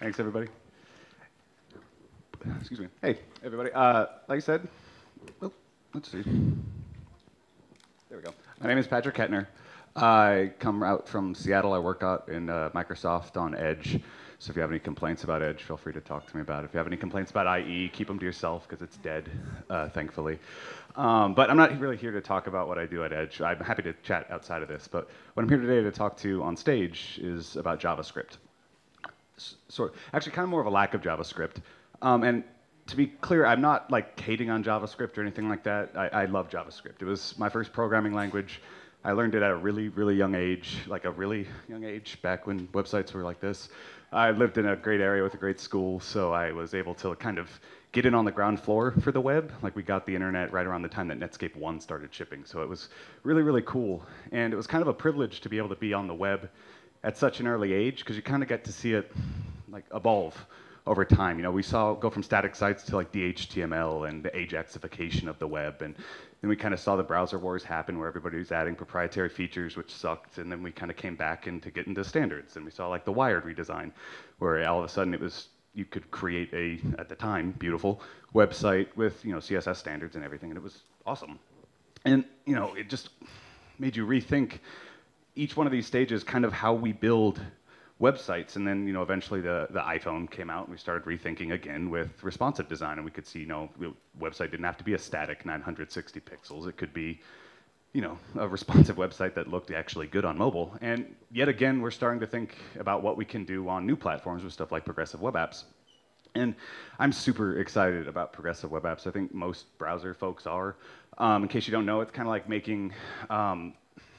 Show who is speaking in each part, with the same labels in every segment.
Speaker 1: Thanks, everybody. Excuse me. Hey, everybody. Uh, like I said, well, let's see. There we go. My name is Patrick Kettner. I come out from Seattle. I work out in uh, Microsoft on Edge. So if you have any complaints about Edge, feel free to talk to me about it. If you have any complaints about IE, keep them to yourself because it's dead, uh, thankfully. Um, but I'm not really here to talk about what I do at Edge. I'm happy to chat outside of this. But what I'm here today to talk to on stage is about JavaScript. So actually, kind of more of a lack of JavaScript. Um, and to be clear, I'm not like hating on JavaScript or anything like that. I, I love JavaScript. It was my first programming language. I learned it at a really, really young age, like a really young age, back when websites were like this. I lived in a great area with a great school, so I was able to kind of get in on the ground floor for the web. Like we got the internet right around the time that Netscape 1 started shipping, so it was really, really cool. And it was kind of a privilege to be able to be on the web at such an early age, because you kind of get to see it like evolve over time. You know, we saw go from static sites to like DHTML and the Ajaxification of the web, and then we kind of saw the browser wars happen where everybody was adding proprietary features, which sucked, and then we kind of came back into get into standards, and we saw like the Wired redesign, where all of a sudden it was you could create a at the time beautiful website with you know CSS standards and everything, and it was awesome, and you know it just made you rethink each one of these stages, kind of how we build websites. And then, you know, eventually the, the iPhone came out and we started rethinking again with responsive design. And we could see, you know, the website didn't have to be a static 960 pixels. It could be, you know, a responsive website that looked actually good on mobile. And yet again, we're starting to think about what we can do on new platforms with stuff like progressive web apps. And I'm super excited about progressive web apps. I think most browser folks are. Um, in case you don't know, it's kind of like making um,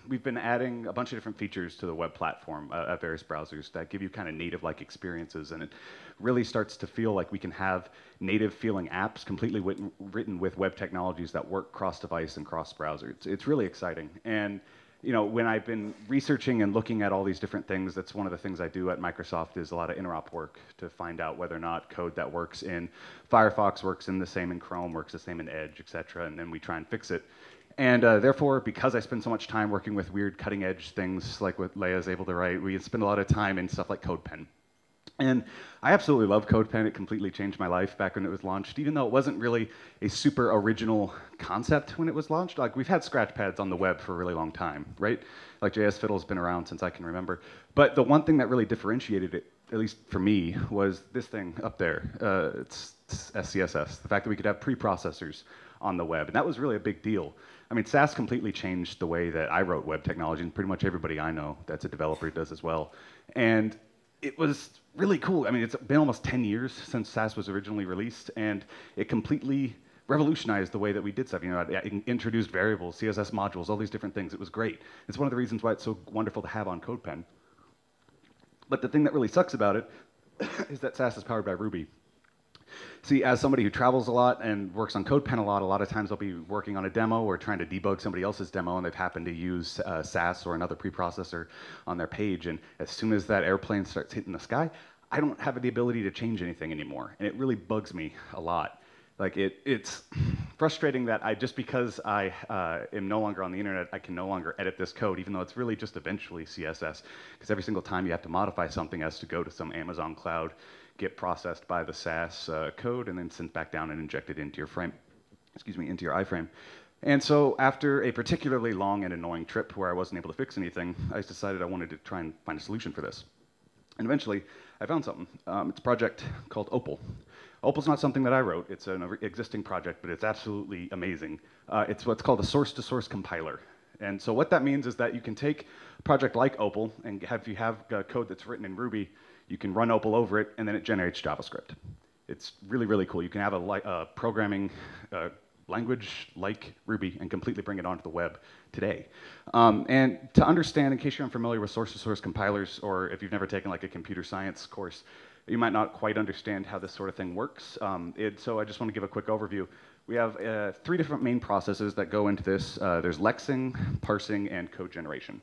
Speaker 1: we've been adding a bunch of different features to the web platform uh, at various browsers that give you kind of native-like experiences, and it really starts to feel like we can have native-feeling apps completely written, written with web technologies that work cross-device and cross-browser. It's, it's really exciting, and you know, when I've been researching and looking at all these different things, that's one of the things I do at Microsoft is a lot of interop work to find out whether or not code that works in Firefox works in the same in Chrome, works the same in Edge, et cetera, and then we try and fix it. And uh, therefore, because I spend so much time working with weird cutting edge things like what Leah is able to write, we spend a lot of time in stuff like CodePen. And I absolutely love CodePen. It completely changed my life back when it was launched, even though it wasn't really a super original concept when it was launched. Like, we've had scratch pads on the web for a really long time, right? Like, JS Fiddle's been around since I can remember. But the one thing that really differentiated it, at least for me, was this thing up there. Uh, it's, it's SCSS, the fact that we could have preprocessors on the web. And that was really a big deal. I mean, Sass completely changed the way that I wrote web technology, and pretty much everybody I know that's a developer does as well. And it was really cool. I mean, it's been almost 10 years since Sass was originally released, and it completely revolutionized the way that we did stuff. You know, it introduced variables, CSS modules, all these different things. It was great. It's one of the reasons why it's so wonderful to have on CodePen. But the thing that really sucks about it is that Sass is powered by Ruby. See, as somebody who travels a lot and works on CodePen a lot, a lot of times I'll be working on a demo or trying to debug somebody else's demo, and they've happened to use uh, Sass or another preprocessor on their page. And as soon as that airplane starts hitting the sky, I don't have the ability to change anything anymore, and it really bugs me a lot. Like it, it's frustrating that I just because I uh, am no longer on the internet, I can no longer edit this code, even though it's really just eventually CSS. Because every single time you have to modify something, has to go to some Amazon cloud get processed by the Sass uh, code and then sent back down and injected into your frame, excuse me, into your iframe. And so after a particularly long and annoying trip where I wasn't able to fix anything, I decided I wanted to try and find a solution for this. And eventually, I found something. Um, it's a project called Opal. Opal's not something that I wrote. It's an existing project, but it's absolutely amazing. Uh, it's what's called a source-to-source -source compiler. And so what that means is that you can take a project like Opal and have, if you have uh, code that's written in Ruby, you can run Opal over it, and then it generates JavaScript. It's really, really cool. You can have a, programming uh, language like Ruby and completely bring it onto the web today. Um, and to understand, in case you're unfamiliar with source-to-source -source compilers, or if you've never taken like a computer science course, you might not quite understand how this sort of thing works. Um, it, so I just want to give a quick overview. We have uh, three different main processes that go into this. Uh, there's lexing, parsing, and code generation.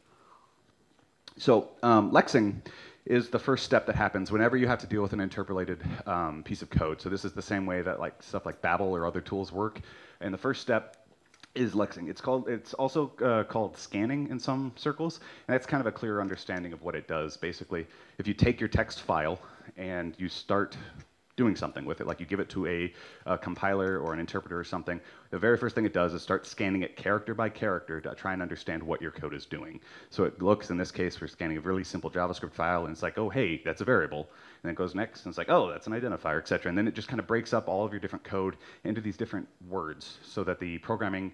Speaker 1: So um, lexing is the first step that happens whenever you have to deal with an interpolated um, piece of code. So this is the same way that like stuff like Babel or other tools work. And the first step is lexing. It's called. It's also uh, called scanning in some circles, and that's kind of a clearer understanding of what it does. Basically, if you take your text file and you start doing something with it, like you give it to a, a, compiler or an interpreter or something, the very first thing it does is start scanning it character by character to try and understand what your code is doing. So it looks, in this case, we're scanning a really simple JavaScript file, and it's like, oh, hey, that's a variable. And then it goes next, and it's like, oh, that's an identifier, et cetera. And then it just kind of breaks up all of your different code into these different words so that the programming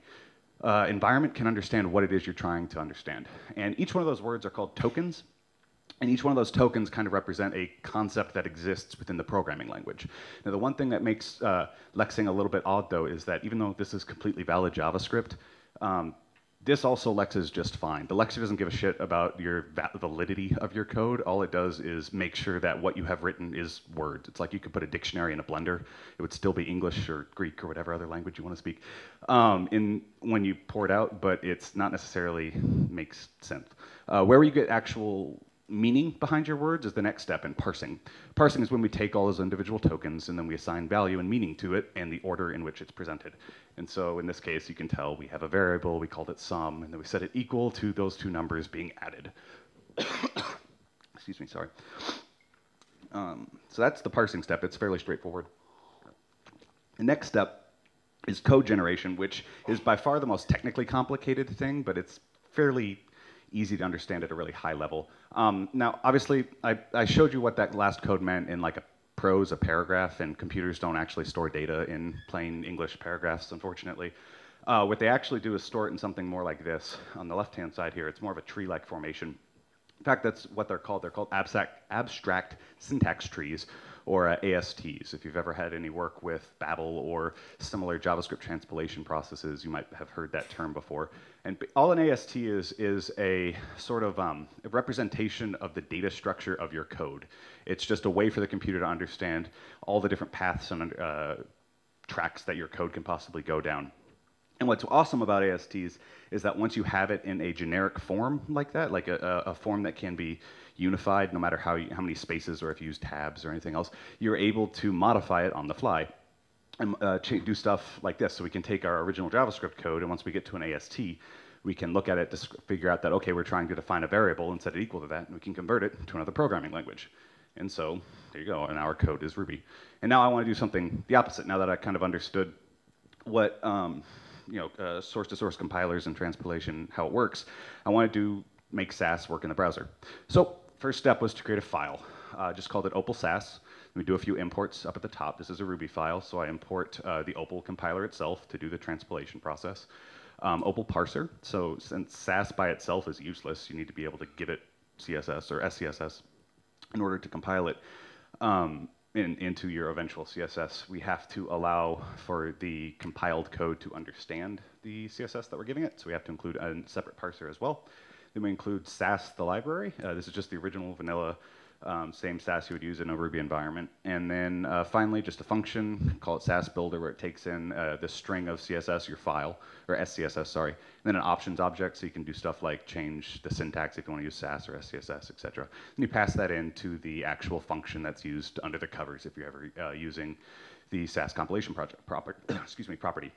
Speaker 1: uh, environment can understand what it is you're trying to understand. And each one of those words are called tokens. And each one of those tokens kind of represent a concept that exists within the programming language. Now, the one thing that makes uh, Lexing a little bit odd, though, is that even though this is completely valid JavaScript, um, this also lexes just fine. The lexer doesn't give a shit about your validity of your code. All it does is make sure that what you have written is words. It's like you could put a dictionary in a blender. It would still be English or Greek or whatever other language you want to speak um, in, when you pour it out, but it's not necessarily makes sense. Uh, where you get actual meaning behind your words is the next step in parsing. Parsing is when we take all those individual tokens and then we assign value and meaning to it and the order in which it's presented. And so in this case, you can tell we have a variable, we called it sum, and then we set it equal to those two numbers being added. Excuse me, sorry. Um, so that's the parsing step. It's fairly straightforward. The next step is code generation, which is by far the most technically complicated thing, but it's fairly easy to understand at a really high level. Um, now, obviously, I, I, showed you what that last code meant in like a prose, a paragraph, and computers don't actually store data in plain English paragraphs, unfortunately. Uh, what they actually do is store it in something more like this. On the left-hand side here, it's more of a tree-like formation. In fact, that's what they're called. They're called abstract, abstract syntax trees, or uh, ASTs. If you've ever had any work with Babel or similar JavaScript transpilation processes, you might have heard that term before. And all an AST is is a sort of um, a representation of the data structure of your code. It's just a way for the computer to understand all the different paths and uh, tracks that your code can possibly go down. And what's awesome about ASTs is that once you have it in a generic form like that, like a, a form that can be unified no matter how, you, how many spaces or if you use tabs or anything else, you're able to modify it on the fly and uh, do stuff like this. So we can take our original JavaScript code, and once we get to an AST, we can look at it to figure out that, okay, we're trying to define a variable and set it equal to that, and we can convert it to another programming language. And so there you go, and our code is Ruby. And now I want to do something the opposite, now that I kind of understood what um, you know, uh, source-to-source compilers and transpilation, how it works, I wanted to make Sass work in the browser. So first step was to create a file. Uh, just called it Opal Sass. We do a few imports up at the top. This is a Ruby file, so I import uh, the Opal compiler itself to do the transpilation process. Um, Opal parser, so since Sass by itself is useless, you need to be able to give it CSS or SCSS in order to compile it. Um, in, into your eventual CSS, we have to allow for the compiled code to understand the CSS that we're giving it. So we have to include a separate parser as well. Then we include Sass, the library. Uh, this is just the original vanilla um, same Sass you would use in a Ruby environment. And then uh, finally, just a function, call it Sass Builder, where it takes in uh, the string of CSS, your file, or SCSS, sorry. And then an options object, so you can do stuff like change the syntax if you want to use Sass or SCSS, et cetera. And you pass that into the actual function that's used under the covers if you're ever uh, using the Sass compilation project proper, excuse me, property.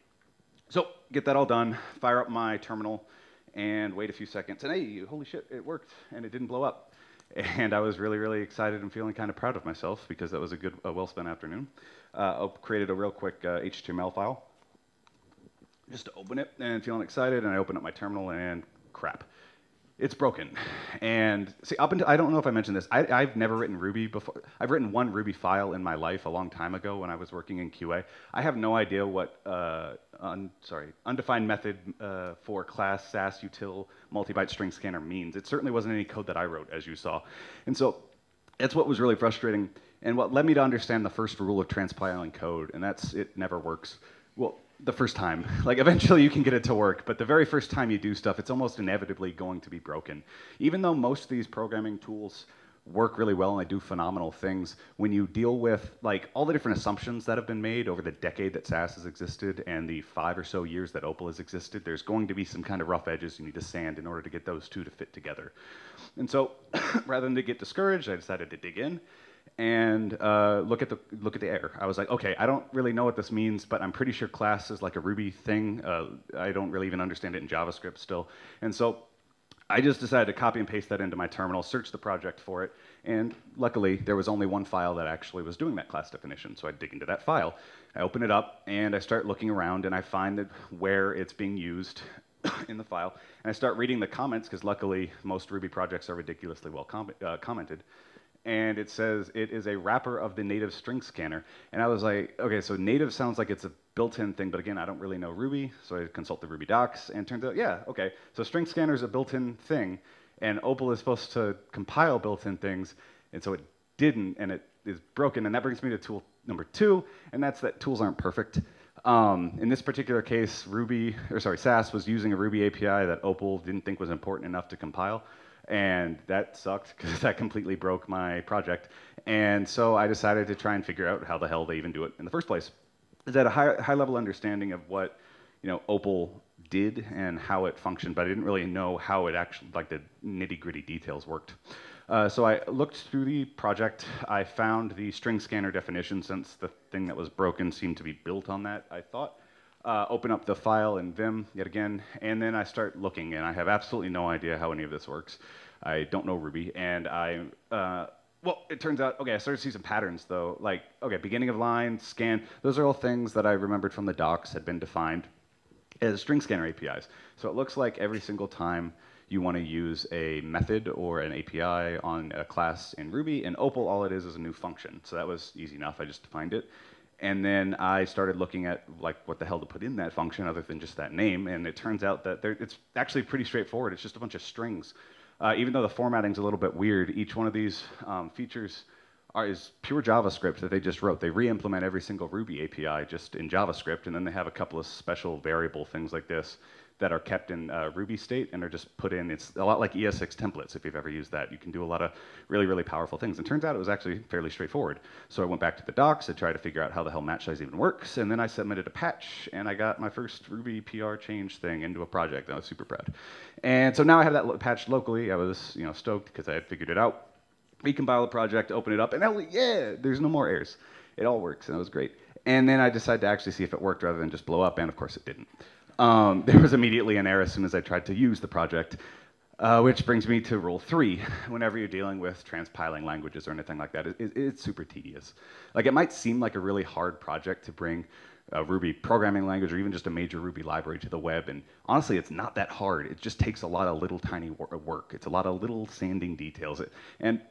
Speaker 1: So get that all done, fire up my terminal, and wait a few seconds. And hey, holy shit, it worked, and it didn't blow up. And I was really, really excited and feeling kind of proud of myself because that was a good, a well-spent afternoon. Uh, I created a real quick uh, HTML file just to open it and feeling excited. And I opened up my terminal and crap it's broken. And see, up until I don't know if I mentioned this. I, have never written Ruby before. I've written one Ruby file in my life a long time ago when I was working in QA. I have no idea what uh, un, sorry undefined method uh, for class Sass util multi-byte string scanner means. It certainly wasn't any code that I wrote, as you saw. And so that's what was really frustrating, and what led me to understand the first rule of transpiling code, and that's it never works. Well, the first time. Like eventually you can get it to work, but the very first time you do stuff, it's almost inevitably going to be broken. Even though most of these programming tools work really well and they do phenomenal things, when you deal with like all the different assumptions that have been made over the decade that Sass has existed and the five or so years that Opal has existed, there's going to be some kind of rough edges you need to sand in order to get those two to fit together. And so rather than to get discouraged, I decided to dig in and uh, look at the look at the error. I was like, okay, I don't really know what this means, but I'm pretty sure class is like a Ruby thing. Uh, I don't really even understand it in JavaScript still, and so I just decided to copy and paste that into my terminal, search the project for it, and luckily there was only one file that actually was doing that class definition. So I dig into that file, I open it up, and I start looking around, and I find that where it's being used in the file, and I start reading the comments because luckily most Ruby projects are ridiculously well com uh, commented and it says it is a wrapper of the native string scanner. And I was like, okay, so native sounds like it's a built-in thing, but again, I don't really know Ruby, so I consult the Ruby docs, and turns out, yeah, okay, so string scanner is a built-in thing, and Opal is supposed to compile built-in things, and so it didn't, and it is broken, and that brings me to tool number two, and that's that tools aren't perfect. Um, in this particular case, Ruby, or sorry, Sass was using a Ruby API that Opal didn't think was important enough to compile and that sucked because that completely broke my project. And so I decided to try and figure out how the hell they even do it in the first place. Is that a high, high level understanding of what you know Opal did and how it functioned, but I didn't really know how it actually, like the nitty gritty details worked. Uh, so I looked through the project. I found the string scanner definition since the thing that was broken seemed to be built on that, I thought. Uh, open up the file in Vim yet again, and then I start looking, and I have absolutely no idea how any of this works. I don't know Ruby, and I, uh, well, it turns out, okay, I started to see some patterns though, like, okay, beginning of line, scan, those are all things that I remembered from the docs had been defined as string scanner APIs. So it looks like every single time you want to use a method or an API on a class in Ruby, in Opal, all it is is a new function. So that was easy enough, I just defined it. And then I started looking at like what the hell to put in that function other than just that name. And it turns out that it's actually pretty straightforward. It's just a bunch of strings. Uh, even though the formatting's a little bit weird, each one of these um, features are, is pure JavaScript that they just wrote. They re-implement every single Ruby API just in JavaScript, and then they have a couple of special variable things like this that are kept in uh, Ruby state and are just put in. It's a lot like ES6 templates, if you've ever used that. You can do a lot of really, really powerful things. And turns out it was actually fairly straightforward. So I went back to the docs, I tried to figure out how the hell match size even works, and then I submitted a patch, and I got my first Ruby PR change thing into a project. I was super proud. And so now I have that lo patched locally. I was you know, stoked because I had figured it out. Recompile the project, open it up, and hell, yeah, there's no more errors. It all works, and it was great. And then I decided to actually see if it worked rather than just blow up, and of course it didn't. Um, there was immediately an error as soon as I tried to use the project, uh, which brings me to rule three. Whenever you're dealing with transpiling languages or anything like that, it, it, it's super tedious. Like it might seem like a really hard project to bring a Ruby programming language or even just a major Ruby library to the web. And honestly, it's not that hard. It just takes a lot of little tiny work. It's a lot of little sanding details. And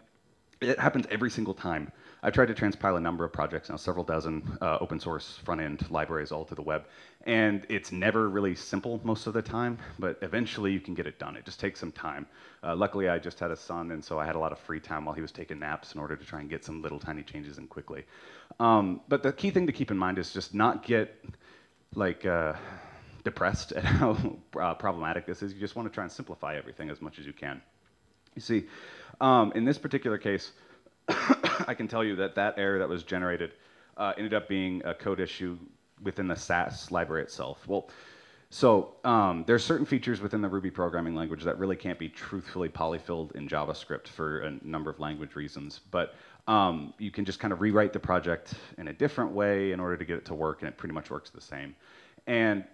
Speaker 1: it happens every single time. I've tried to transpile a number of projects now, several dozen uh, open source front end libraries all to the web. And it's never really simple most of the time, but eventually you can get it done. It just takes some time. Uh, luckily, I just had a son, and so I had a lot of free time while he was taking naps in order to try and get some little tiny changes in quickly. Um, but the key thing to keep in mind is just not get like uh, depressed at how uh, problematic this is. You just want to try and simplify everything as much as you can. You see, um, in this particular case, I can tell you that that error that was generated uh, ended up being a code issue within the Sass library itself. Well, so um, there are certain features within the Ruby programming language that really can't be truthfully polyfilled in JavaScript for a number of language reasons. But um, you can just kind of rewrite the project in a different way in order to get it to work, and it pretty much works the same. And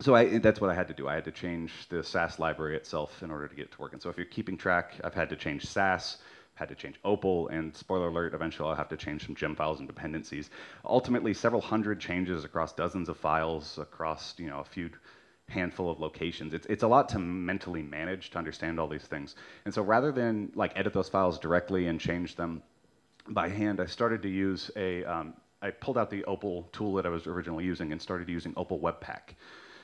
Speaker 1: so I, that's what I had to do. I had to change the Sass library itself in order to get it to work. And so if you're keeping track, I've had to change Sass, had to change Opal, and spoiler alert, eventually I'll have to change some gem files and dependencies. Ultimately, several hundred changes across dozens of files, across you know a few handful of locations. It's, it's a lot to mentally manage to understand all these things. And so rather than like edit those files directly and change them by hand, I started to use a, um, I pulled out the Opal tool that I was originally using and started using Opal Webpack.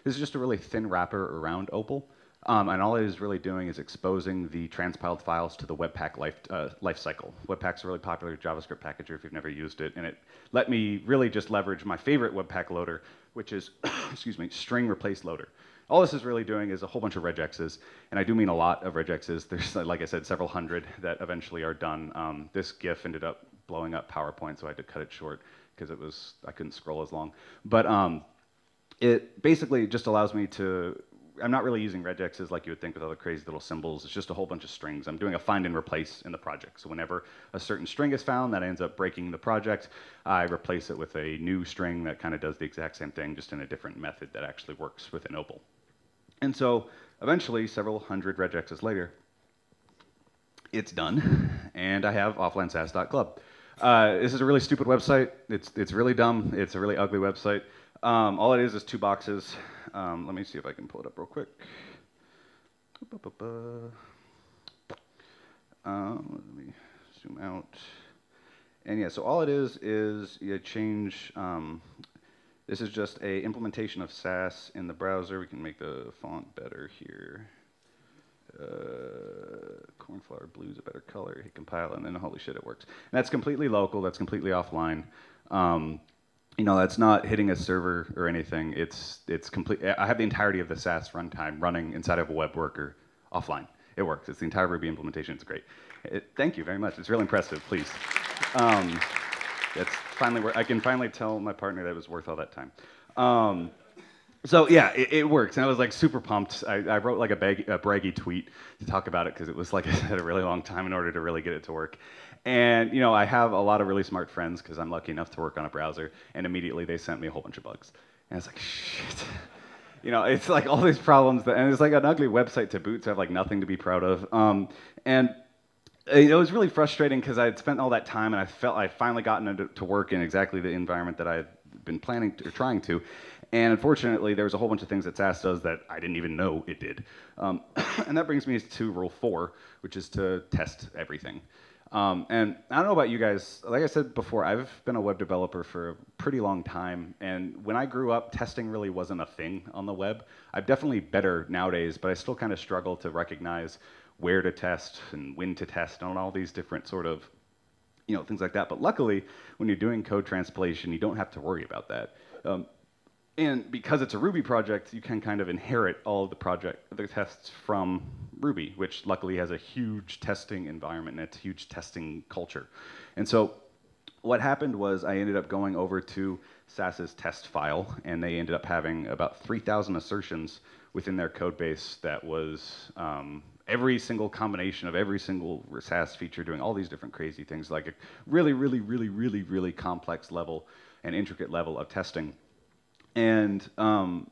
Speaker 1: This is just a really thin wrapper around Opal. Um, and all it is really doing is exposing the transpiled files to the Webpack life, uh, lifecycle. Webpack's a really popular JavaScript packager if you've never used it, and it let me really just leverage my favorite Webpack loader, which is, excuse me, string replace loader. All this is really doing is a whole bunch of regexes, and I do mean a lot of regexes. There's, like I said, several hundred that eventually are done. Um, this GIF ended up blowing up PowerPoint, so I had to cut it short because it was I couldn't scroll as long. But um, it basically just allows me to I'm not really using regexes like you would think with all the crazy little symbols. It's just a whole bunch of strings. I'm doing a find and replace in the project. So whenever a certain string is found that ends up breaking the project, I replace it with a new string that kind of does the exact same thing, just in a different method that actually works within Opal. And so eventually, several hundred regexes later, it's done, and I have offlinesass.club. Uh, this is a really stupid website. It's, it's really dumb. It's a really ugly website. Um, all it is is two boxes. Um, let me see if I can pull it up real quick. Um, let me zoom out. And yeah, so all it is is you change. Um, this is just a implementation of Sass in the browser. We can make the font better here. Uh, cornflower blue is a better color. Hit compile, and then holy shit, it works. And that's completely local. That's completely offline. Um, you know, that's not hitting a server or anything. It's it's complete. I have the entirety of the Sass runtime running inside of a web worker offline. It works. It's the entire Ruby implementation. It's great. It, thank you very much. It's really impressive. Please. Um, finally. I can finally tell my partner that it was worth all that time. Um, so yeah, it, it, works, and I was like super pumped. I, I wrote like a, bag, a, braggy tweet to talk about it because it was like I said a really long time in order to really get it to work. And you know, I have a lot of really smart friends because I'm lucky enough to work on a browser, and immediately they sent me a whole bunch of bugs, and it's like shit. You know, it's like all these problems, that, and it's like an ugly website to boot, so I have like nothing to be proud of. Um, and it was really frustrating because I had spent all that time, and I felt I finally gotten to work in exactly the environment that I had been planning to, or trying to. And unfortunately, there was a whole bunch of things that Sass does that I didn't even know it did. Um, and that brings me to rule four, which is to test everything. Um, and I don't know about you guys, like I said before, I've been a web developer for a pretty long time. And when I grew up, testing really wasn't a thing on the web. I'm definitely better nowadays, but I still kind of struggle to recognize where to test and when to test and all these different sort of you know, things like that. But luckily, when you're doing code translation, you don't have to worry about that. Um, and because it's a Ruby project, you can kind of inherit all of the project the tests from Ruby, which luckily has a huge testing environment and a huge testing culture. And so what happened was I ended up going over to Sass's test file, and they ended up having about 3,000 assertions within their code base that was um, every single combination of every single Sass feature doing all these different crazy things, like a really, really, really, really, really complex level and intricate level of testing. And um,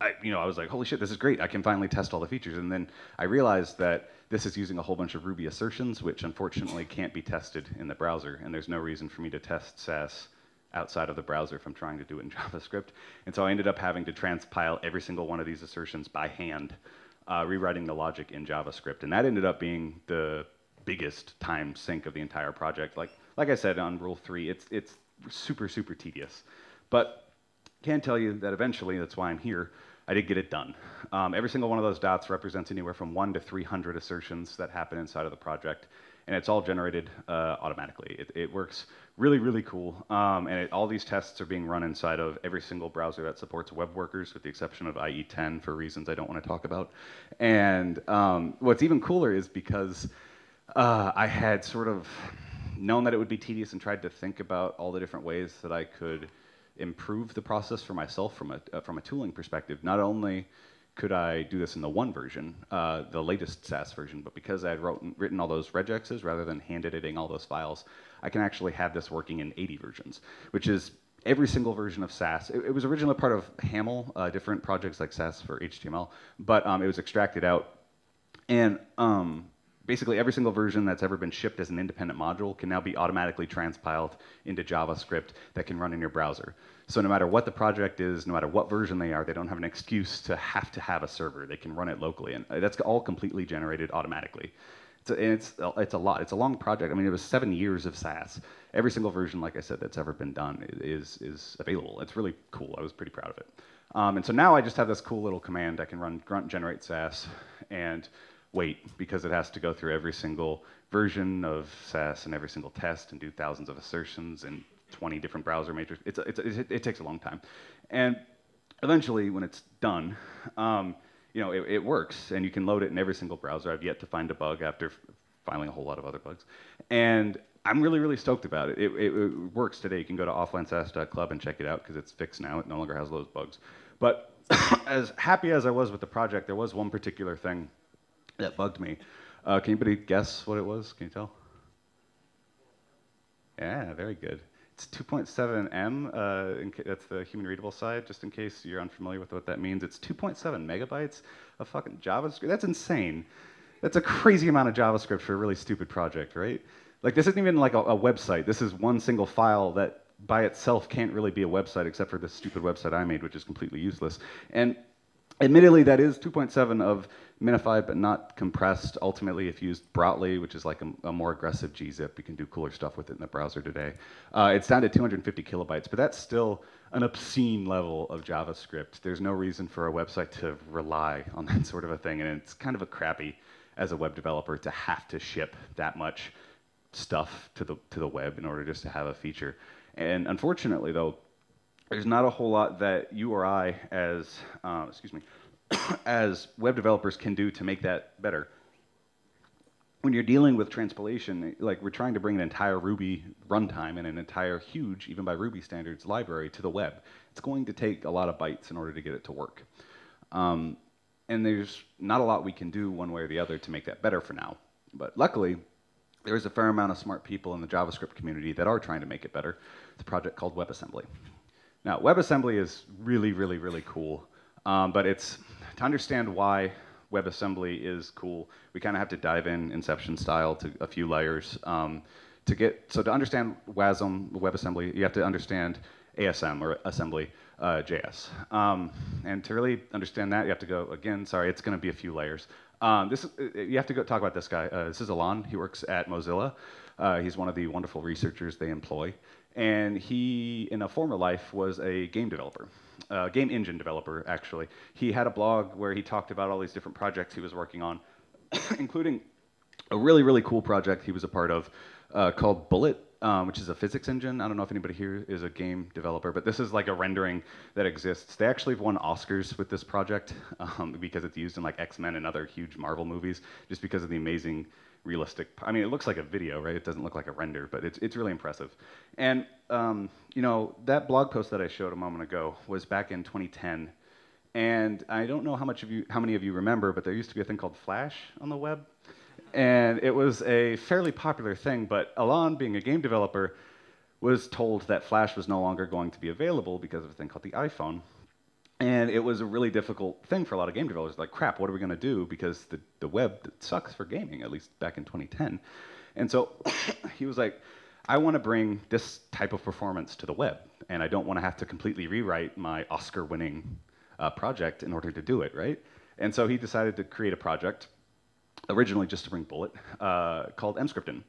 Speaker 1: I, you know, I was like, holy shit, this is great. I can finally test all the features. And then I realized that this is using a whole bunch of Ruby assertions, which unfortunately can't be tested in the browser. And there's no reason for me to test Sass outside of the browser if I'm trying to do it in JavaScript. And so I ended up having to transpile every single one of these assertions by hand, uh, rewriting the logic in JavaScript. And that ended up being the biggest time sink of the entire project. Like, like I said on rule three, it's, it's super, super tedious. But can tell you that eventually, that's why I'm here, I did get it done. Um, every single one of those dots represents anywhere from one to 300 assertions that happen inside of the project, and it's all generated uh, automatically. It, it, works really, really cool, um, and it, all these tests are being run inside of every single browser that supports web workers, with the exception of IE10 for reasons I don't want to talk about. And um, what's even cooler is because uh, I had sort of known that it would be tedious and tried to think about all the different ways that I could improve the process for myself from a, uh, from a tooling perspective. Not only could I do this in the one version, uh, the latest Sass version, but because I had wrote, written all those regexes rather than hand editing all those files, I can actually have this working in 80 versions, which is every single version of Sass. It, it was originally part of Haml, uh, different projects like Sass for HTML, but um, it was extracted out. And um, basically every single version that's ever been shipped as an independent module can now be automatically transpiled into JavaScript that can run in your browser. So no matter what the project is, no matter what version they are, they don't have an excuse to have to have a server. They can run it locally, and that's all completely generated automatically. It's a, it's, it's a lot. It's a long project. I mean, it was seven years of Sass. Every single version, like I said, that's ever been done is, is available. It's really cool. I was pretty proud of it. Um, and so now I just have this cool little command. I can run grunt generate Sass and wait because it has to go through every single version of Sass and every single test and do thousands of assertions and 20 different browser matrices. It's, it's it, it, takes a long time. And eventually, when it's done, um, you know, it, it, works, and you can load it in every single browser. I've yet to find a bug after filing a whole lot of other bugs. And I'm really, really stoked about it. It, it, it works today. You can go to offlinesass.club and check it out because it's fixed now. It no longer has those bugs. But as happy as I was with the project, there was one particular thing that bugged me. Uh, can anybody guess what it was? Can you tell? Yeah, very good. It's 2.7 M. Uh, that's the human readable side. Just in case you're unfamiliar with what that means, it's 2.7 megabytes of fucking JavaScript. That's insane. That's a crazy amount of JavaScript for a really stupid project, right? Like this isn't even like a, a website. This is one single file that by itself can't really be a website except for this stupid website I made, which is completely useless. And admittedly, that is 2.7 of minified but not compressed. Ultimately, if used Brotli, which is like a, a, more aggressive gzip, you can do cooler stuff with it in the browser today. Uh, it's down to 250 kilobytes, but that's still an obscene level of JavaScript. There's no reason for a website to rely on that sort of a thing, and it's kind of a crappy as a web developer to have to ship that much stuff to the to the web in order just to have a feature. And unfortunately, though, there's not a whole lot that you or I, as uh, excuse me, as web developers, can do to make that better. When you're dealing with transpilation, like we're trying to bring an entire Ruby runtime and an entire huge, even by Ruby standards, library to the web, it's going to take a lot of bytes in order to get it to work. Um, and there's not a lot we can do one way or the other to make that better for now. But luckily, there is a fair amount of smart people in the JavaScript community that are trying to make it better. It's a project called WebAssembly. Now, WebAssembly is really, really, really cool, um, but it's to understand why WebAssembly is cool, we kind of have to dive in Inception style to a few layers. Um, to get so to understand WASM, WebAssembly, you have to understand ASM or assembly uh, JS. Um, and to really understand that, you have to go again. Sorry, it's going to be a few layers. Um, this uh, you have to go talk about this guy. Uh, this is Alon. He works at Mozilla. Uh, he's one of the wonderful researchers they employ. And he, in a former life, was a game developer, uh, game engine developer, actually. He had a blog where he talked about all these different projects he was working on, including a really, really cool project he was a part of uh, called Bullet, um, which is a physics engine. I don't know if anybody here is a game developer, but this is like a rendering that exists. They actually have won Oscars with this project um, because it's used in like X-Men and other huge Marvel movies, just because of the amazing realistic. I mean, it looks like a video, right? It doesn't look like a render, but it's it's really impressive. And um, you know that blog post that I showed a moment ago was back in 2010. And I don't know how much of you, how many of you remember, but there used to be a thing called Flash on the web and it was a fairly popular thing. But Alon, being a game developer, was told that Flash was no longer going to be available because of a thing called the iPhone. And it was a really difficult thing for a lot of game developers. Like, crap, what are we going to do? Because the, the web sucks for gaming, at least back in 2010. And so he was like, I want to bring this type of performance to the web, and I don't want to have to completely rewrite my Oscar winning uh, project in order to do it, right? And so he decided to create a project originally just to bring Bullet, uh, called Emscripten.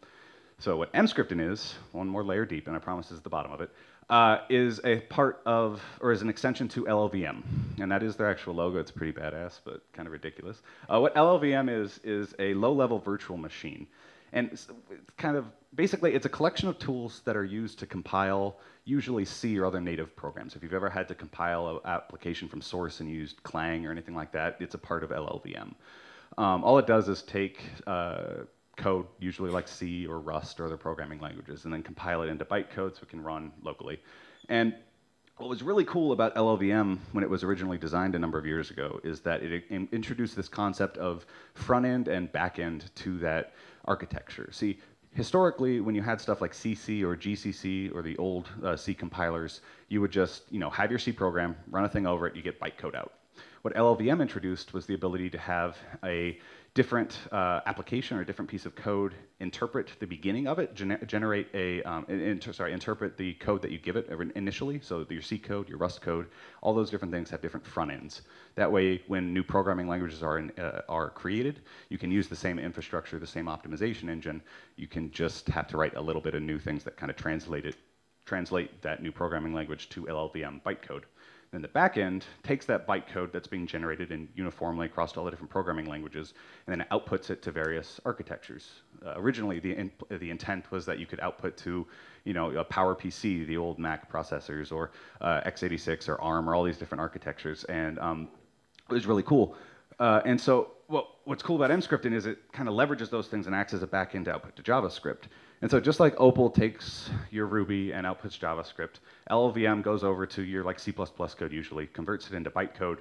Speaker 1: So what Emscripten is, one more layer deep, and I promise this is the bottom of it, uh, is a part of, or is an extension to LLVM. And that is their actual logo. It's pretty badass, but kind of ridiculous. Uh, what LLVM is, is a low-level virtual machine. And it's, kind of, basically, it's a collection of tools that are used to compile usually C or other native programs. If you've ever had to compile an application from source and used Clang or anything like that, it's a part of LLVM. Um, all it does is take uh, code, usually like C or Rust or other programming languages, and then compile it into bytecode so it can run locally. And what was really cool about LLVM when it was originally designed a number of years ago is that it introduced this concept of front end and back end to that architecture. See, historically, when you had stuff like CC or GCC or the old uh, C compilers, you would just you know have your C program, run a thing over it, you get bytecode out. What LLVM introduced was the ability to have a different uh, application or different piece of code interpret the beginning of it, gener generate a, um, inter sorry, interpret the code that you give it initially. So your C code, your Rust code, all those different things have different front ends. That way, when new programming languages are, in, uh, are created, you can use the same infrastructure, the same optimization engine. You can just have to write a little bit of new things that kind of translate it, translate that new programming language to LLVM bytecode. Then the backend takes that bytecode that's being generated in uniformly across all the different programming languages, and then outputs it to various architectures. Uh, originally, the, in, the intent was that you could output to, you know, a PowerPC, the old Mac processors, or uh, x86 or ARM, or all these different architectures, and um, it was really cool. Uh, and so what's cool about Emscripten is it kind of leverages those things and acts as a backend output to JavaScript. And so just like Opal takes your Ruby and outputs JavaScript, LLVM goes over to your like C++ code usually, converts it into bytecode,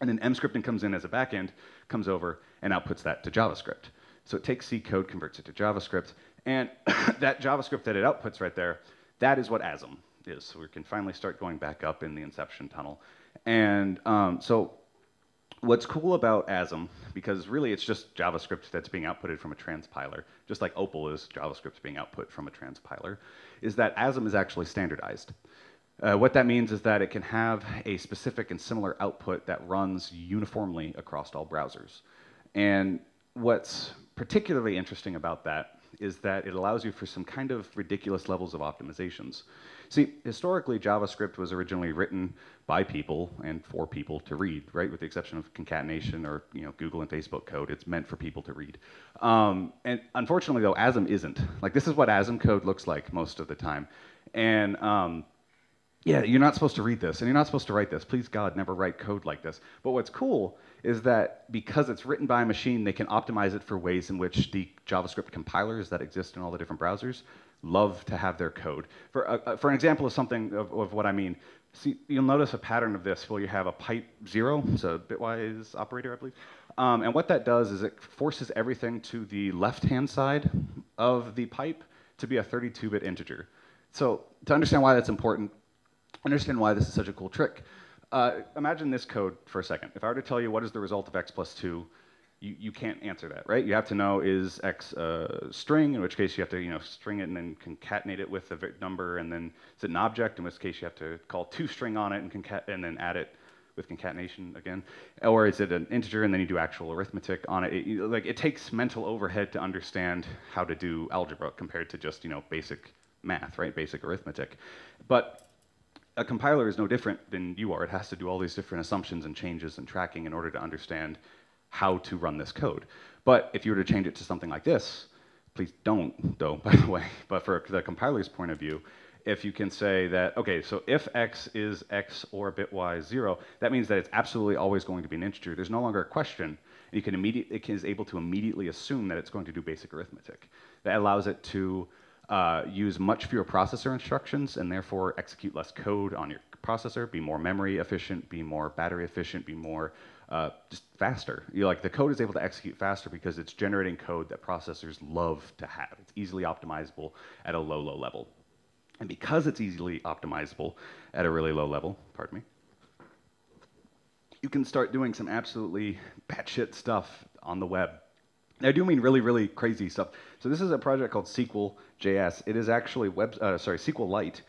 Speaker 1: and then Emscripten comes in as a backend, comes over and outputs that to JavaScript. So it takes C code, converts it to JavaScript, and that JavaScript that it outputs right there, that is what ASM is. So we can finally start going back up in the inception tunnel. And um, so what's cool about ASM, because really it's just JavaScript that's being outputted from a transpiler, just like Opal is JavaScript being output from a transpiler, is that ASM is actually standardized. Uh, what that means is that it can have a specific and similar output that runs uniformly across all browsers. And what's particularly interesting about that is that it allows you for some kind of ridiculous levels of optimizations. See, historically, JavaScript was originally written by people and for people to read, right? With the exception of concatenation or you know Google and Facebook code, it's meant for people to read. Um, and unfortunately, though, ASM isn't. Like this is what ASM code looks like most of the time, and um, yeah, you're not supposed to read this, and you're not supposed to write this. Please God, never write code like this. But what's cool is that because it's written by a machine, they can optimize it for ways in which the JavaScript compilers that exist in all the different browsers love to have their code. For, uh, uh, for an example of something of, of what I mean, see, you'll notice a pattern of this where you have a pipe zero, it's a bitwise operator, I believe. Um, and what that does is it forces everything to the left-hand side of the pipe to be a 32-bit integer. So to understand why that's important, understand why this is such a cool trick. Uh, imagine this code for a second. If I were to tell you what is the result of x plus 2 you, you can't answer that, right? You have to know is X a string, in which case you have to you know string it and then concatenate it with a number, and then is it an object, in which case you have to call toString on it and, concat and then add it with concatenation again, or is it an integer and then you do actual arithmetic on it? it you, like it takes mental overhead to understand how to do algebra compared to just you know basic math, right? Basic arithmetic, but a compiler is no different than you are. It has to do all these different assumptions and changes and tracking in order to understand how to run this code. But if you were to change it to something like this, please don't, though, by the way, but for the compiler's point of view, if you can say that, okay, so if x is x or bitwise 0, that means that it's absolutely always going to be an integer. There's no longer a question. You can immediately, it is able to immediately assume that it's going to do basic arithmetic. That allows it to uh, use much fewer processor instructions and therefore execute less code on your processor, be more memory efficient, be more battery efficient, be more uh, just faster. You like the code is able to execute faster because it's generating code that processors love to have. It's easily optimizable at a low, low level. And because it's easily optimizable at a really low level, pardon me, you can start doing some absolutely batshit stuff on the web. I do mean really, really crazy stuff. So this is a project called SQL.js. It is actually web, uh, sorry, SQLite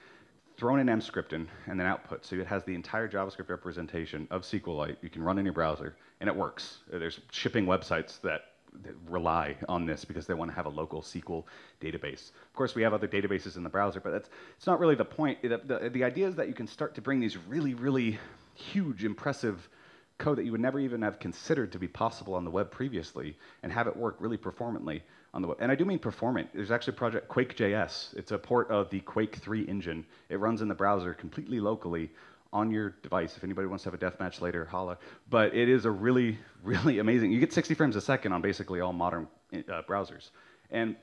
Speaker 1: thrown in Emscripten and then output. So it has the entire JavaScript representation of SQLite. You can run in your browser, and it works. There's shipping websites that, that rely on this because they want to have a local SQL database. Of course, we have other databases in the browser, but that's it's not really the point. The, the, the idea is that you can start to bring these really, really huge, impressive code that you would never even have considered to be possible on the web previously and have it work really performantly on the web. And I do mean performant. There's actually a project Quake.js. It's a port of the Quake 3 engine. It runs in the browser completely locally on your device. If anybody wants to have a deathmatch later, holla. But it is a really, really amazing. You get 60 frames a second on basically all modern uh, browsers. And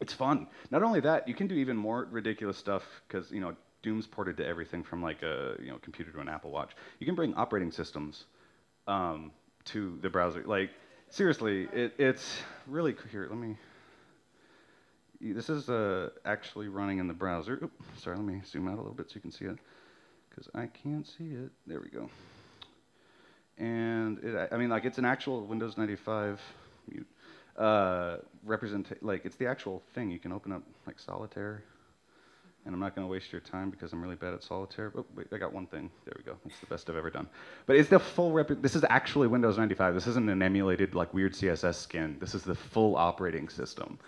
Speaker 1: it's fun. Not only that, you can do even more ridiculous stuff because, you know, Doom's ported to everything from like a you know computer to an Apple Watch. You can bring operating systems um, to the browser. Like seriously, it, it's really here. Let me. This is uh, actually running in the browser. Oop, sorry, let me zoom out a little bit so you can see it, because I can't see it. There we go. And it, I mean, like it's an actual Windows 95 uh, represent. Like it's the actual thing. You can open up like Solitaire and I'm not going to waste your time because I'm really bad at solitaire. Oh, wait, I got one thing. There we go. It's the best I've ever done. But it's the full rep. This is actually Windows 95. This isn't an emulated like weird CSS skin. This is the full operating system.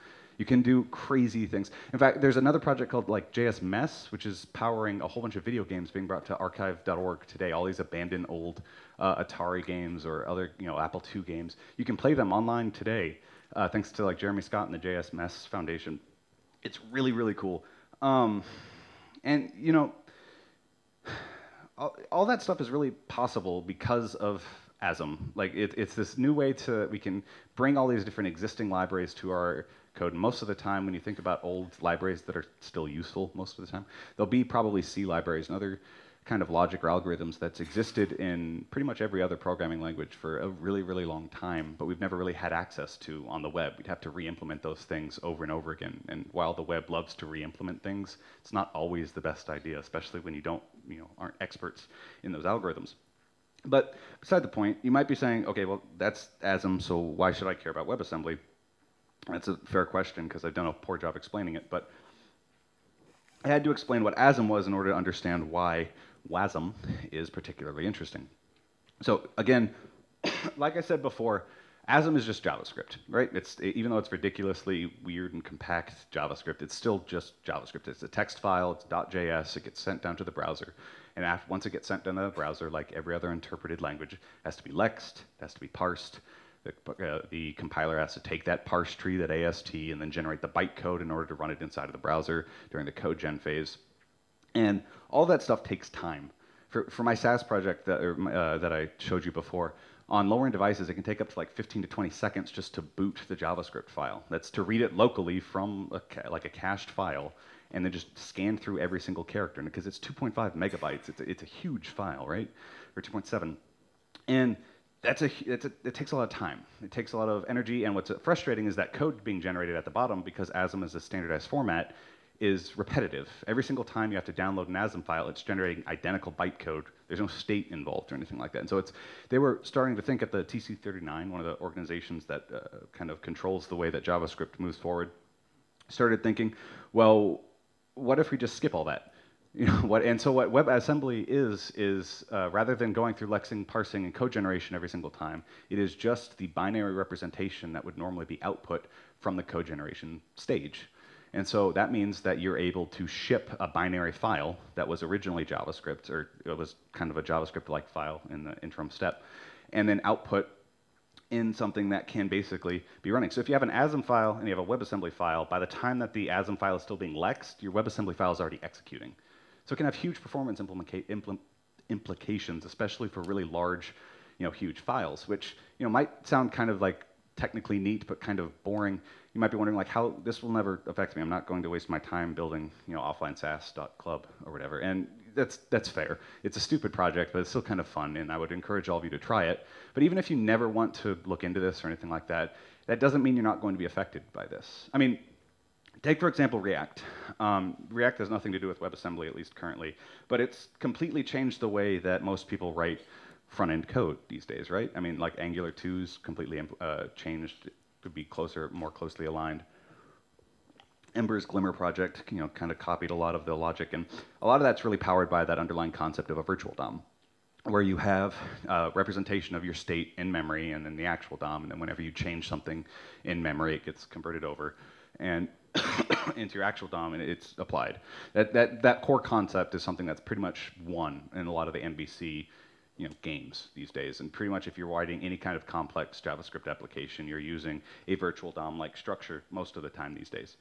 Speaker 1: You can do crazy things. In fact, there's another project called like JS Mess, which is powering a whole bunch of video games being brought to archive.org today. All these abandoned old uh, Atari games or other you know Apple II games. You can play them online today, uh, thanks to like Jeremy Scott and the JS Mess Foundation. It's really really cool. Um, and, you know, all, all, that stuff is really possible because of ASM. Like it, it's this new way to we can bring all these different existing libraries to our code. Most of the time, when you think about old libraries that are still useful, most of the time, they'll be probably C libraries and other kind of logic or algorithms that's existed in pretty much every other programming language for a really, really long time, but we've never really had access to on the web. We'd have to re-implement those things over and over again. And while the web loves to re-implement things, it's not always the best idea, especially when you don't, you know, aren't experts in those algorithms. But beside the point, you might be saying, okay, well, that's ASM, so why should I care about WebAssembly? That's a fair question because I've done a poor job explaining it, but I had to explain what ASM was in order to understand why WASM is particularly interesting. So again, like I said before, ASM is just JavaScript, right? It's even though it's ridiculously weird and compact JavaScript, it's still just JavaScript. It's a text file, it's .js, it gets sent down to the browser. And after, once it gets sent down to the browser, like every other interpreted language, it has to be lexed, it has to be parsed. The, uh, the compiler has to take that parse tree, that AST, and then generate the bytecode in order to run it inside of the browser during the code gen phase. And all that stuff takes time. For, for my Sass project that, uh, that I showed you before, on lower end devices, it can take up to like 15 to 20 seconds just to boot the JavaScript file. That's to read it locally from a like a cached file and then just scan through every single character. because it's 2.5 megabytes, it's a, it's a huge file, right? Or 2.7. And that's a, that's a, it takes a lot of time. It takes a lot of energy. And what's frustrating is that code being generated at the bottom because ASM is a standardized format is repetitive. Every single time you have to download an ASM file, it's generating identical bytecode. There's no state involved or anything like that. And so it's, they were starting to think at the TC39, one of the organizations that uh, kind of controls the way that JavaScript moves forward, started thinking, well, what if we just skip all that? You know, what, and so what WebAssembly is, is uh, rather than going through lexing, parsing, and code generation every single time, it is just the binary representation that would normally be output from the code generation stage. And so that means that you're able to ship a binary file that was originally JavaScript, or it was kind of a JavaScript-like file in the interim step, and then output in something that can basically be running. So if you have an ASM file and you have a WebAssembly file, by the time that the ASM file is still being lexed, your WebAssembly file is already executing. So it can have huge performance impl implications, especially for really large, you know, huge files, which you know might sound kind of like technically neat but kind of boring you might be wondering like how this will never affect me. I'm not going to waste my time building you know offlinesass.club or whatever. And that's that's fair. It's a stupid project, but it's still kind of fun, and I would encourage all of you to try it. But even if you never want to look into this or anything like that, that doesn't mean you're not going to be affected by this. I mean, take for example React. Um, React has nothing to do with WebAssembly, at least currently, but it's completely changed the way that most people write front-end code these days, right? I mean, like Angular 2's completely uh, changed to be closer, more closely aligned. Ember's Glimmer project, you know, kind of copied a lot of the logic, and a lot of that's really powered by that underlying concept of a virtual DOM, where you have uh, representation of your state in memory and then the actual DOM, and then whenever you change something in memory, it gets converted over and into your actual DOM, and it's applied. That, that, that core concept is something that's pretty much won in a lot of the MVC you know, games these days. And pretty much if you're writing any kind of complex JavaScript application, you're using a virtual DOM-like structure most of the time these days.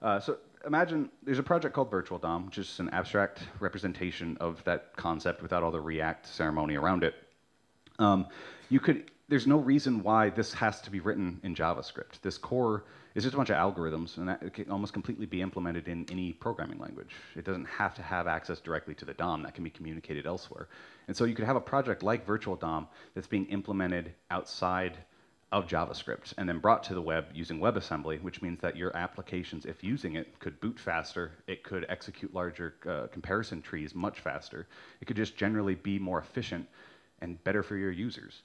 Speaker 1: Uh, so imagine there's a project called Virtual DOM, which is an abstract representation of that concept without all the React ceremony around it. Um, you could, there's no reason why this has to be written in JavaScript. This core is just a bunch of algorithms, and that can almost completely be implemented in any programming language. It doesn't have to have access directly to the DOM. That can be communicated elsewhere. And so you could have a project like Virtual DOM that's being implemented outside of JavaScript and then brought to the web using WebAssembly, which means that your applications, if using it, could boot faster. It could execute larger uh, comparison trees much faster. It could just generally be more efficient and better for your users.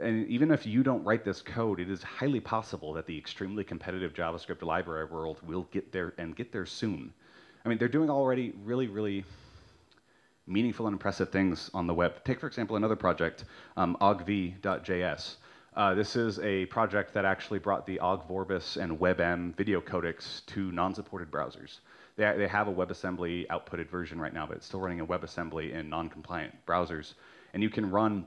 Speaker 1: And even if you don't write this code, it is highly possible that the extremely competitive JavaScript library world will get there and get there soon. I mean, they're doing already really, really meaningful and impressive things on the web. Take, for example, another project, um, ogv.js. Uh, this is a project that actually brought the OGG Vorbis and WebM video codecs to non-supported browsers. They, they have a WebAssembly outputted version right now, but it's still running a WebAssembly in non-compliant browsers. And you can run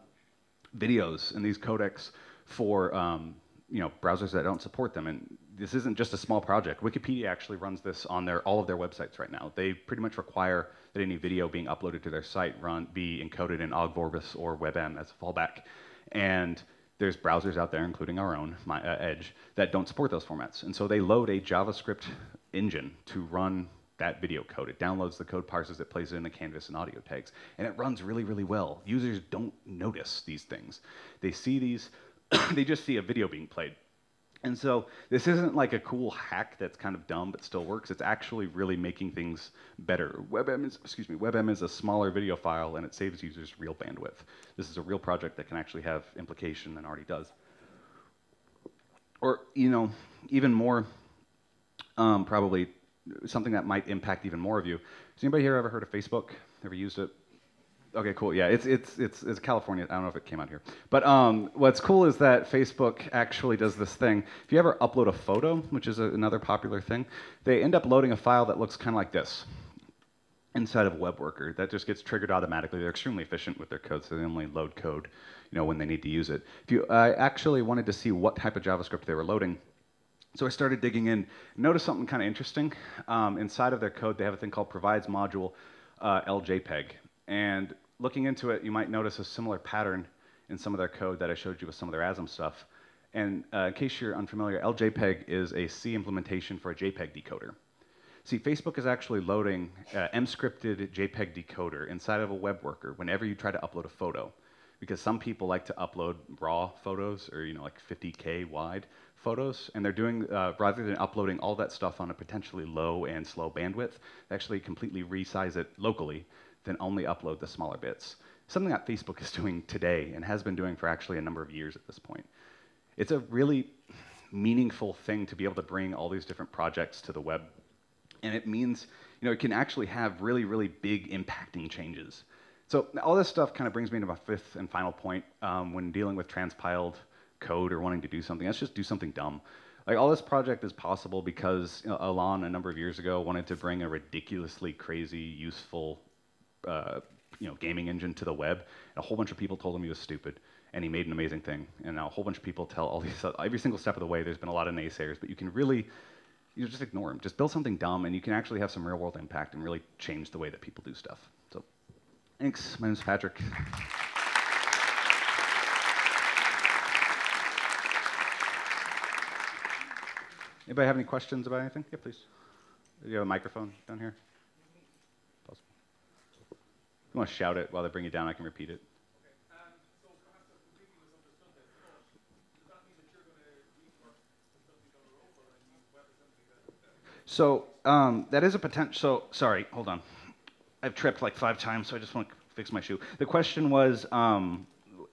Speaker 1: videos and these codecs for um, you know browsers that don't support them. And this isn't just a small project. Wikipedia actually runs this on their all of their websites right now. They pretty much require that any video being uploaded to their site run be encoded in OGG Vorbis or WebM as a fallback. And there's browsers out there, including our own, my, uh, Edge, that don't support those formats. And so they load a JavaScript engine to run that video code. It downloads the code, parses it, plays it in the canvas and audio tags, and it runs really, really well. Users don't notice these things. They see these, they just see a video being played. And so this isn't like a cool hack that's kind of dumb but still works. It's actually really making things better. WebM is, excuse me, WebM is a smaller video file and it saves users real bandwidth. This is a real project that can actually have implication and already does. Or, you know, even more um, probably something that might impact even more of you. Has anybody here ever heard of Facebook? Ever used it? Okay, cool. Yeah, it's it's it's it's California. I don't know if it came out here, but um, what's cool is that Facebook actually does this thing. If you ever upload a photo, which is a, another popular thing, they end up loading a file that looks kind of like this inside of a web worker. That just gets triggered automatically. They're extremely efficient with their code, so they only load code, you know, when they need to use it. If you uh, actually wanted to see what type of JavaScript they were loading, so I started digging in. Notice something kind of interesting. Um, inside of their code, they have a thing called provides module uh, libjpeg. And looking into it, you might notice a similar pattern in some of their code that I showed you with some of their ASM stuff. And uh, in case you're unfamiliar, libjpeg is a C implementation for a JPEG decoder. See, Facebook is actually loading uh, mscripted JPEG decoder inside of a web worker whenever you try to upload a photo. Because some people like to upload raw photos or, you know, like 50K wide photos, and they're doing, uh, rather than uploading all that stuff on a potentially low and slow bandwidth, they actually completely resize it locally, then only upload the smaller bits. Something that Facebook is doing today and has been doing for actually a number of years at this point. It's a really meaningful thing to be able to bring all these different projects to the web. And it means, you know, it can actually have really, really big impacting changes. So all this stuff kind of brings me to my fifth and final point um, when dealing with transpiled code or wanting to do something. Let's just do something dumb. Like all this project is possible because you know, Alon a number of years ago wanted to bring a ridiculously crazy, useful, uh, you know, gaming engine to the web. And a whole bunch of people told him he was stupid, and he made an amazing thing. And now a whole bunch of people tell all these every single step of the way. There's been a lot of naysayers, but you can really you just ignore them. Just build something dumb, and you can actually have some real world impact and really change the way that people do stuff. So, thanks. My name is Patrick. Anybody have any questions about anything? Yeah, please. Do you have a microphone down here? Possible. If you want to shout it while they bring you down, I can repeat it. So um, that is a potential. So sorry, hold on. I've tripped like five times, so I just want to fix my shoe. The question was, um,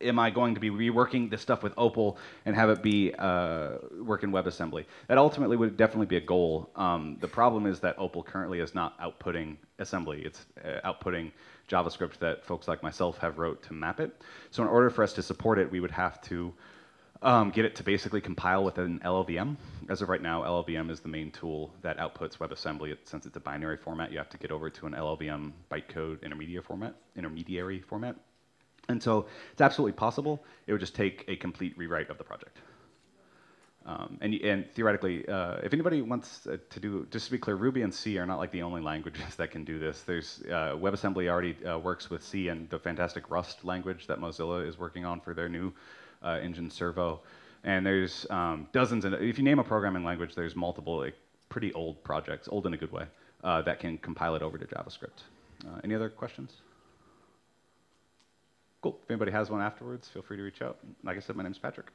Speaker 1: am I going to be reworking this stuff with Opal and have it be uh, work in WebAssembly? That ultimately would definitely be a goal. Um, the problem is that Opal currently is not outputting assembly. It's uh, outputting JavaScript that folks like myself have wrote to map it. So in order for us to support it, we would have to um, get it to basically compile with an LLVM. As of right now, LLVM is the main tool that outputs WebAssembly. Since it's a binary format, you have to get over to an LLVM bytecode intermediary format. Intermediary format. And so it's absolutely possible. It would just take a complete rewrite of the project. Um, and, and, theoretically, uh, if anybody wants uh, to do, just to be clear, Ruby and C are not like the only languages that can do this. There's uh, WebAssembly already uh, works with C and the fantastic Rust language that Mozilla is working on for their new uh, engine servo. And there's um, dozens, and if you name a programming language, there's multiple like, pretty old projects, old in a good way, that can compile it over to JavaScript. any other questions? Cool. If anybody has one afterwards, feel free to reach out. Like I said, my name is Patrick.